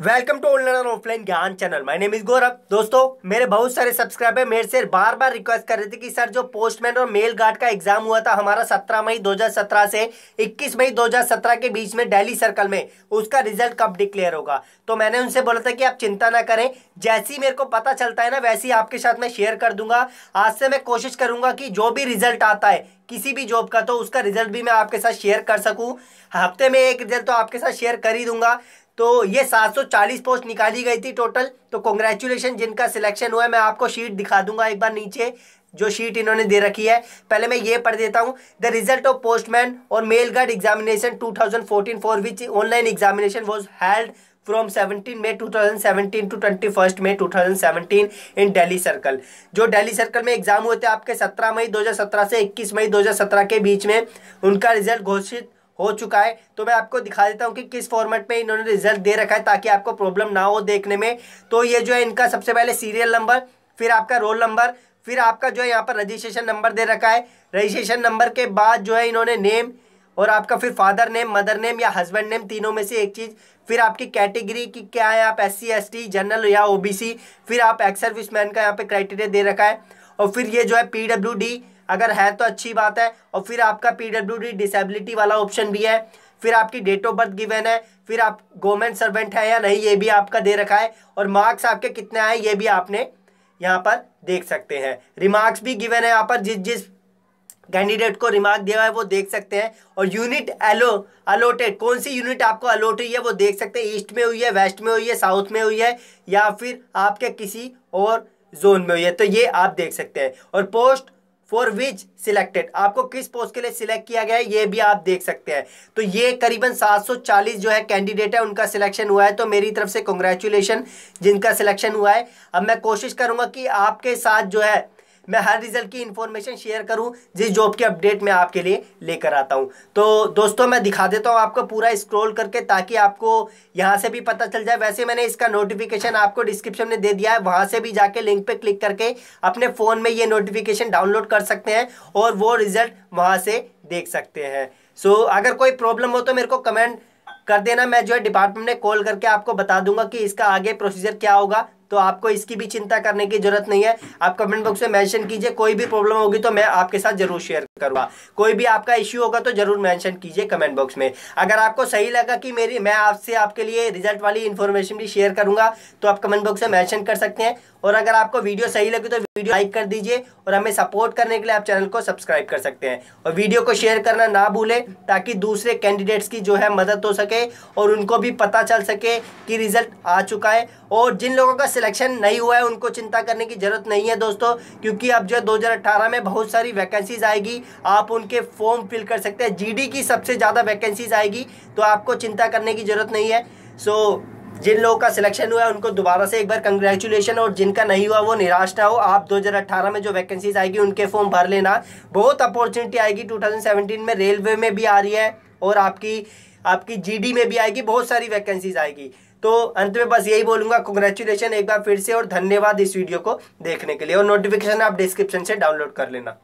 Welcome to online offline ज्ञान channel my name is Gaurav दोस्तों, मेरे बहुत सारे सब्सक्राइबर मेरे से बार बार रिक्वेस्ट कर रहे थे कि सर जो पोस्टमैन और मेल गार्ड का एग्ज़ाम हुआ था हमारा 17 मई 2017 से 21 मई 2017 के बीच में दिल्ली सर्कल में, उसका रिज़ल्ट कब डिक्लेयर होगा? तो मैंने उनसे बोला था कि आप चिंता ना करें, जैसी मेरे को पता चलता है ना, वैसी आपके साथ मैं शेयर कर दूँगा। आज से मैं कोशिश करूँगा कि जो भी रिज़ल्ट आता है, किसी भी जॉब का तो उसका रिज़ल्ट भी मैं आपके साथ शेयर कर सकूँ। हफ़्ते में एक रिज़ल्ट तो आपके साथ शेयर कर ही दूँगा। तो ये 740 पोस्ट निकाली गई थी टोटल। तो कॉन्ग्रेचुलेशन जिनका सिलेक्शन हुआ है, मैं आपको शीट दिखा दूँगा एक बार नीचे, जो शीट इन्होंने दे रखी है। पहले मैं ये पढ़ देता हूँ। द रिज़ल्ट ऑफ़ पोस्टमैन और mail guard examination 2014 for which online examination was held from 17 May 2017 to 21 May 2017 in Delhi circle जो दिल्ली सर्कल में एग्ज़ाम हुए थे आपके 17 मई 2017 से 21 मई 2017 के बीच में, उनका रिज़ल्ट घोषित हो चुका है। तो मैं आपको दिखा देता हूँ कि किस फॉर्मेट में इन्होंने रिज़ल्ट दे रखा है ताकि आपको प्रॉब्लम ना हो देखने में। तो ये जो है इनका सबसे पहले सीरियल नंबर फिर आपका रोल नंबर फिर आपका जो है यहाँ पर रजिस्ट्रेशन नंबर दे रखा है। रजिस्ट्रेशन नंबर के बाद जो है इन्होंने नेम और आपका फिर फादर नेम मदर नेम या हस्बैंड नेम तीनों में से एक चीज़, फिर आपकी कैटेगरी की क्या है, आप एस सी जनरल या ओबीसी फिर आप एक्स सर्विस मैन का यहाँ पे क्राइटेरिया दे रखा है। और फिर ये जो है पी डब्ल्यू डी अगर है तो अच्छी बात है। और फिर आपका पी डब्ल्यू डी डिसेबिलिटी वाला ऑप्शन भी है। फिर आपकी डेट ऑफ़ बर्थ गिवन है। फिर आप गवर्नमेंट सर्वेंट है या नहीं, ये भी आपका दे रखा है। और मार्क्स आपके कितने आए, ये भी आपने यहाँ पर देख सकते हैं। रिमार्क्स भी गिवन है यहाँ पर। जिस जिस कैंडिडेट को रिमार्क दिया है, वो देख सकते हैं। और यूनिट एलो अलोटेड कौन सी यूनिट आपको अलोट हुई है, वो देख सकते हैं। ईस्ट में हुई है वेस्ट में हुई है साउथ में हुई है, या फिर आपके किसी और जोन में हुई है। तो ये आप देख सकते हैं। और पोस्ट फॉर विच सिलेक्टेड आपको किस पोस्ट के लिए सिलेक्ट किया गया है, ये भी आप देख सकते हैं। तो ये करीबन 740 जो है कैंडिडेट है, उनका सिलेक्शन हुआ है। तो मेरी तरफ़ से कॉन्ग्रेचुलेशन जिनका सिलेक्शन हुआ है। अब मैं कोशिश करूँगा कि आपके साथ जो है मैं हर रिज़ल्ट की इन्फॉर्मेशन शेयर करूँ, जिस जॉब की अपडेट मैं आपके लिए लेकर आता हूँ। तो दोस्तों, मैं दिखा देता हूँ आपको, पूरा स्क्रॉल करके, ताकि आपको यहाँ से भी पता चल जाए। वैसे मैंने इसका नोटिफिकेशन आपको डिस्क्रिप्शन में दे दिया है। वहाँ से भी जाके लिंक पे क्लिक करके अपने फ़ोन में ये नोटिफिकेशन डाउनलोड कर सकते हैं और वो रिज़ल्ट वहाँ से देख सकते हैं। सो अगर कोई प्रॉब्लम हो तो मेरे को कमेंट कर देना। मैं जो है डिपार्टमेंट में कॉल करके आपको बता दूँगा कि इसका आगे प्रोसीजर क्या होगा। तो आपको इसकी भी चिंता करने की ज़रूरत नहीं है। आप कमेंट बॉक्स में मेंशन कीजिए, कोई भी प्रॉब्लम होगी तो मैं आपके साथ ज़रूर शेयर करूँगा। कोई भी आपका इश्यू होगा तो ज़रूर मेंशन कीजिए कमेंट बॉक्स में। अगर आपको सही लगा कि मेरी, मैं आपसे आपके लिए रिज़ल्ट वाली इन्फॉर्मेशन भी शेयर करूँगा तो आप कमेंट बॉक्स में मैंशन कर सकते हैं। और अगर आपको वीडियो सही लगे तो वीडियो लाइक कर दीजिए और हमें सपोर्ट करने के लिए आप चैनल को सब्सक्राइब कर सकते हैं। और वीडियो को शेयर करना ना भूलें, ताकि दूसरे कैंडिडेट्स की जो है मदद हो सके और उनको भी पता चल सके कि रिज़ल्ट आ चुका है। और जिन लोगों का सिलेक्शन नहीं हुआ है, उनको चिंता करने की ज़रूरत नहीं है दोस्तों, क्योंकि अब जो है दो में बहुत सारी वैकेंसीज आएगी। आप उनके फॉर्म फिल कर सकते हैं। जीडी की सबसे ज़्यादा वैकेंसीज आएगी तो आपको चिंता करने की ज़रूरत नहीं है। सो जिन लोगों का सिलेक्शन हुआ है, उनको दोबारा से एक बार कंग्रेचुलेशन और जिनका नहीं हुआ, वो निराश ना हो। आप 2018 में जो वैकेंसीज आएगी, उनके फॉर्म भर लेना। बहुत अपॉर्चुनिटी आएगी। 2017 में रेलवे में भी आ रही है और आपकी आपकी जीडी में भी आएगी। बहुत सारी वैकेंसीज आएगी। तो अंत में बस यही बोलूँगा कंग्रेचुलेशन एक बार फिर से और धन्यवाद इस वीडियो को देखने के लिए। और नोटिफिकेशन आप डिस्क्रिप्शन से डाउनलोड कर लेना।